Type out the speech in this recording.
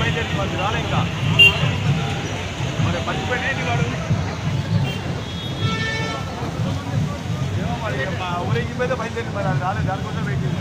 బయలుదేరి వాళ్ళు రాలే ఇంకా మరి మర్చిపోయినాయి వాడు ఏమో మరి మా బయలుదేరి మరి అది రాలేదు. దానికోసం వెయిట్ చేసి